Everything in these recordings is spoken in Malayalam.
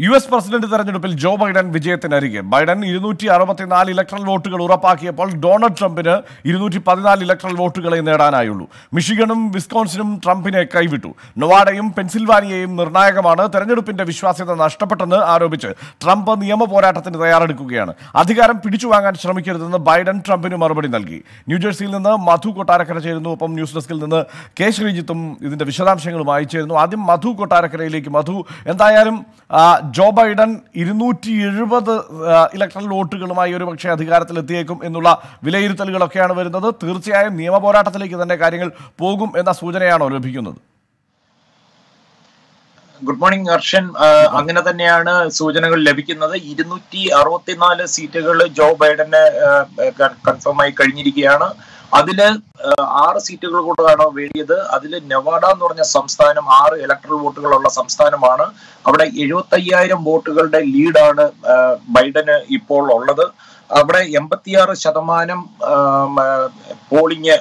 യു എസ് പ്രസിഡന്റ് തെരഞ്ഞെടുപ്പിൽ ജോ ബൈഡൻ വിജയത്തിനരികെ. ബൈഡൻ ഇരുന്നൂറ്റി അറുപത്തിനാല് ഇലക്ട്രൽ വോട്ടുകൾ ഉറപ്പാക്കിയപ്പോൾ ഡൊണാൾഡ് ട്രംപിന് ഇരുന്നൂറ്റി പതിനാല് ഇലക്ട്രൽ വോട്ടുകളെ നേടാനായുള്ളൂ. മിഷിഗണും വിസ്കോൺസിനും ട്രംപിനെ കൈവിട്ടു. നൊവാഡയും പെൻസിൽവാനിയയും നിർണായകമാണ്. തെരഞ്ഞെടുപ്പിന്റെ വിശ്വാസ്യത നഷ്ടപ്പെട്ടെന്ന് ആരോപിച്ച് ട്രംപ് നിയമ പോരാട്ടത്തിന് തയ്യാറെടുക്കുകയാണ്. അധികാരം പിടിച്ചു വാങ്ങാൻ ശ്രമിക്കരുതെന്ന് ബൈഡൻ ട്രംപിന് മറുപടി നൽകി. ന്യൂജേഴ്സിയിൽ നിന്ന് മധു കൊട്ടാരക്കര ചേരുന്നു. ഒപ്പം ന്യൂസ് ഡെസ്കിൽ നിന്ന് കെ ശ്രീജിത്തും ഇതിന്റെ വിശദാംശങ്ങളുമായി ചേരുന്നു. ആദ്യം മധു കൊട്ടാരക്കരയിലേക്ക്. മധു എന്തായാലും ജോ ബൈഡൻ ഇരുന്നൂറ്റി എഴുപത് ഇലക്ട്രൽ വോട്ടുകളുമായി ഒരു പക്ഷേ അധികാരത്തിലെത്തിയേക്കും എന്നുള്ള വിലയിരുത്തലുകളൊക്കെയാണ് വരുന്നത്. തീർച്ചയായും നിയമ പോരാട്ടത്തിലേക്ക് തന്നെ കാര്യങ്ങൾ പോകും എന്ന സൂചനയാണോ ലഭിക്കുന്നത്? Good morning Harshan. അങ്ങനെ തന്നെയാണ് സൂചനകൾ ലഭിക്കുന്നത്. ഇരുന്നൂറ്റി അറുപത്തിനാല് സീറ്റുകൾ ജോ ബൈഡന് കൺഫേം ആയി കഴിഞ്ഞിരിക്കുകയാണ്. അതിൽ ആറ് സീറ്റുകൾ കൂടാണ് വേണ്ടിയത്. അതിൽ നെവാഡ എന്ന് പറഞ്ഞ സംസ്ഥാനം ആറ് ഇലക്ട്രൽ വോട്ടുകളുള്ള സംസ്ഥാനമാണ്. അവിടെ എഴുപത്തി അയ്യായിരം വോട്ടുകളുടെ ലീഡാണ് ബൈഡന് ഇപ്പോൾ ഉള്ളത്. അവിടെ എൺപത്തിയാറ് ശതമാനം പോളിംഗ്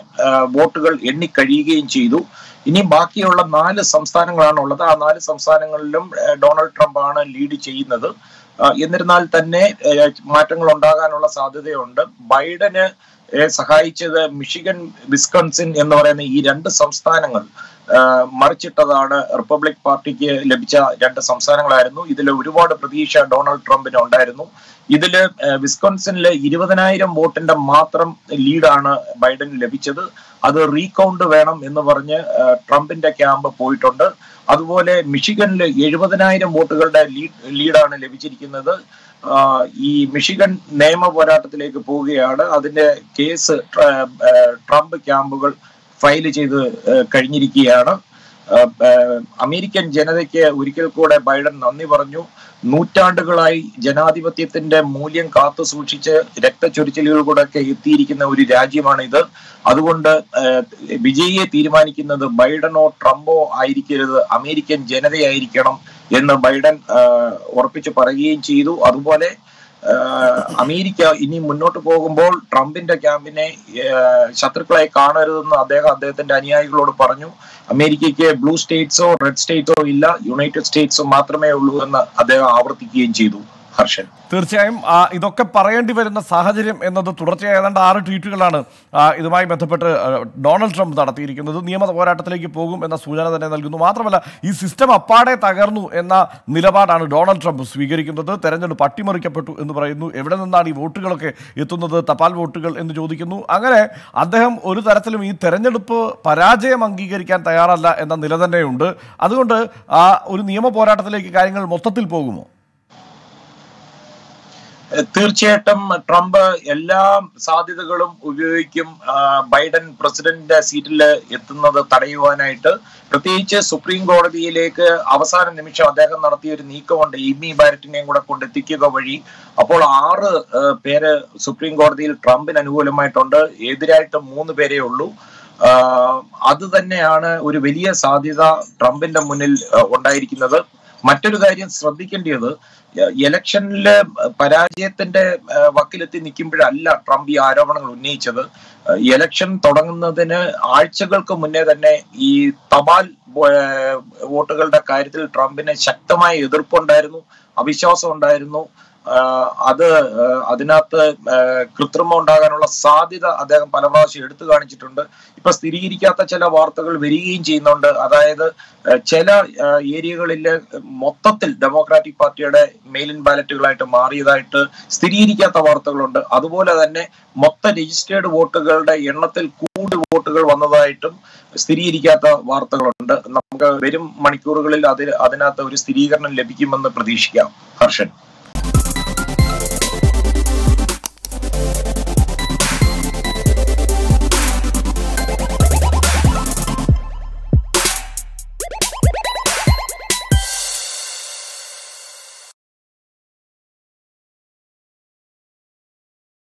വോട്ടുകൾ എണ്ണിക്കഴിയുകയും ചെയ്തു. ഇനി ബാക്കിയുള്ള നാല് സംസ്ഥാനങ്ങളാണ് ഉള്ളത്. ആ നാല് സംസ്ഥാനങ്ങളിലും ഡൊണാൾഡ് ട്രംപ് ആണ് ലീഡ് ചെയ്യുന്നത്. എന്നിരുന്നാൽ തന്നെ മാറ്റങ്ങൾ ഉണ്ടാകാനുള്ള സാധ്യതയുണ്ട്. ബൈഡന് സഹായിച്ചത് മിഷിഗൻ വിസ്കൺസിൻ എന്ന് പറയുന്ന ഈ രണ്ട് സംസ്ഥാനങ്ങൾ മറിച്ചിട്ടതാണ് റിപ്പബ്ലിക് പാർട്ടിക്ക് ലഭിച്ച രണ്ട് സംസ്ഥാനങ്ങളായിരുന്നു. ഇതിൽ ഒരുപാട് പ്രതീക്ഷ ഡൊണാൾഡ് ട്രംപിന് ഉണ്ടായിരുന്നു. ഇതിൽ വിസ്കോൺസിനിലെ ഇരുപതിനായിരം വോട്ടിന്റെ മാത്രം ലീഡാണ് ബൈഡന് ലഭിച്ചത്. അത് റീകൗണ്ട് വേണം എന്ന് പറഞ്ഞ് ട്രംപിന്റെ ക്യാമ്പ് പോയിട്ടുണ്ട്. അതുപോലെ മിഷിഗനിൽ എഴുപതിനായിരം വോട്ടുകളുടെ ലീഡ് ലീഡാണ് ലഭിച്ചിരിക്കുന്നത്. ഈ മിഷിഗൻ നിയമ പോരാട്ടത്തിലേക്ക് പോവുകയാണ്. അതിന്റെ കേസ് ട്രംപ് ക്യാമ്പുകൾ ഫയൽ ചെയ്ത് കഴിഞ്ഞിരിക്കുകയാണ്. അമേരിക്കൻ ജനതയ്ക്ക് ഒരിക്കൽ കൂടെ ബൈഡൻ നന്ദി പറഞ്ഞു. നൂറ്റാണ്ടുകളായി ജനാധിപത്യത്തിന്റെ മൂല്യം കാത്തു സൂക്ഷിച്ച് രക്തച്ചൊരിച്ചിലുകളോടൊക്കെ എത്തിയിരിക്കുന്ന ഒരു രാജ്യമാണ് ഇത് അതുകൊണ്ട് വിജയിയെ തീരുമാനിക്കുന്നത് ബൈഡനോ ട്രംപോ ആയിരിക്കരുത് അമേരിക്കൻ ജനതയായിരിക്കണം എന്ന് ബൈഡൻ ഉറപ്പിച്ചു പറയുകയും ചെയ്തു. അതുപോലെ അമേരിക്ക ഇനി മുന്നോട്ട് പോകുമ്പോൾ ട്രംപിന്റെ ക്യാമ്പിനെ ശത്രുക്കളായി കാണരുതെന്ന് അദ്ദേഹം അദ്ദേഹത്തിന്റെ അനുയായികളോട് പറഞ്ഞു. അമേരിക്കയ്ക്ക് ബ്ലൂ സ്റ്റേറ്റ്സോ റെഡ് സ്റ്റേറ്റ്സോ ഇല്ല യുണൈറ്റഡ് സ്റ്റേറ്റ്സോ മാത്രമേ ഉള്ളൂ എന്ന് അദ്ദേഹം ആവർത്തിക്കുകയും ചെയ്തു. ഹർഷൻ. തീർച്ചയായും ഇതൊക്കെ പറയേണ്ടി വരുന്ന സാഹചര്യം എന്നത് തുടർച്ചയായ ഏതാണ്ട് ആറ് ട്വീറ്റുകളാണ് ഇതുമായി ബന്ധപ്പെട്ട് ഡൊണാൾഡ് ട്രംപ് നടത്തിയിരിക്കുന്നത്. നിയമ പോരാട്ടത്തിലേക്ക് പോകും എന്ന സൂചന തന്നെ നൽകുന്നു. മാത്രമല്ല ഈ സിസ്റ്റം അപ്പാടെ തകർന്നു എന്ന നിലപാടാണ് ഡൊണാൾഡ് ട്രംപ് സ്വീകരിക്കുന്നത്. തെരഞ്ഞെടുപ്പ് അട്ടിമറിക്കപ്പെട്ടു എന്ന് പറയുന്നു. എവിടെ നിന്നാണ് ഈ വോട്ടുകളൊക്കെ എത്തുന്നത്? തപാൽ വോട്ടുകൾ എന്ന് ചോദിക്കുന്നു. അങ്ങനെ അദ്ദേഹം ഒരു തരത്തിലും ഈ തെരഞ്ഞെടുപ്പ് പരാജയം അംഗീകരിക്കാൻ തയ്യാറല്ല എന്ന നില തന്നെയുണ്ട്. അതുകൊണ്ട് ഒരു നിയമ പോരാട്ടത്തിലേക്ക് കാര്യങ്ങൾ മൊത്തത്തിൽ പോകുമോ? തീർച്ചയായിട്ടും ട്രംപ് എല്ലാ സാധ്യതകളും ഉപയോഗിക്കും. ബൈഡൻ പ്രസിഡന്റിന്റെ സീറ്റിൽ എത്തുന്നത് തടയുവാനായിട്ട്. പ്രത്യേകിച്ച് സുപ്രീം കോടതിയിലേക്ക് അവസാന നിമിഷം അദ്ദേഹം നടത്തിയ ഒരു നീക്കമുണ്ട്. ഇമി ബാരറ്റിനെയും കൂടെ കൊണ്ടെത്തിക്കുക വഴി. അപ്പോൾ ആറ് പേര് സുപ്രീം കോടതിയിൽ ട്രംപിന് അനുകൂലമായിട്ടുണ്ട്. എതിരായിട്ട് മൂന്ന് പേരേ ഉള്ളൂ. അത് തന്നെയാണ് ഒരു വലിയ സാധ്യത ട്രംപിന്റെ മുന്നിൽ ഉണ്ടായിരിക്കുന്നത്. മറ്റൊരു കാര്യം ശ്രദ്ധിക്കേണ്ടത് ഇലക്ഷനിൽ പരാജയത്തിന്റെ വക്കിലെത്തി നിൽക്കുമ്പോഴല്ല ട്രംപ് ഈ ആരോപണങ്ങൾ ഉന്നയിച്ചത്. ഇലക്ഷൻ തുടങ്ങുന്നതിന് ആഴ്ചകൾക്ക് മുന്നേ തന്നെ ഈ തപാൽ വോട്ടുകളുടെ കാര്യത്തിൽ ട്രംപിന് ശക്തമായ എതിർപ്പുണ്ടായിരുന്നു അവിശ്വാസം ഉണ്ടായിരുന്നു. അത് അതിനകത്ത് കൃത്രിമം ഉണ്ടാകാനുള്ള സാധ്യത അദ്ദേഹം പല പ്രാവശ്യം എടുത്തു കാണിച്ചിട്ടുണ്ട്. ഇപ്പൊ സ്ഥിരീകരിക്കാത്ത ചില വാർത്തകൾ വരികയും ചെയ്യുന്നുണ്ട്. അതായത് ചില ഏരിയകളിൽ മൊത്തത്തിൽ ഡെമോക്രാറ്റിക് പാർട്ടിയുടെ മെയിൻ ബാലറ്റുകളായിട്ട് മാറിയതായിട്ട് സ്ഥിരീകരിക്കാത്ത വാർത്തകളുണ്ട്. അതുപോലെ തന്നെ മൊത്ത രജിസ്റ്റേർഡ് വോട്ടുകളുടെ എണ്ണത്തിൽ കൂടുതൽ വോട്ടുകൾ വന്നതായിട്ടും സ്ഥിരീകരിക്കാത്ത വാർത്തകളുണ്ട്. നമുക്ക് വരും മണിക്കൂറുകളിൽ അതിൽ അതിനകത്ത് ഒരു സ്ഥിരീകരണം ലഭിക്കുമെന്ന് പ്രതീക്ഷിക്കാം. ഹർഷൻ.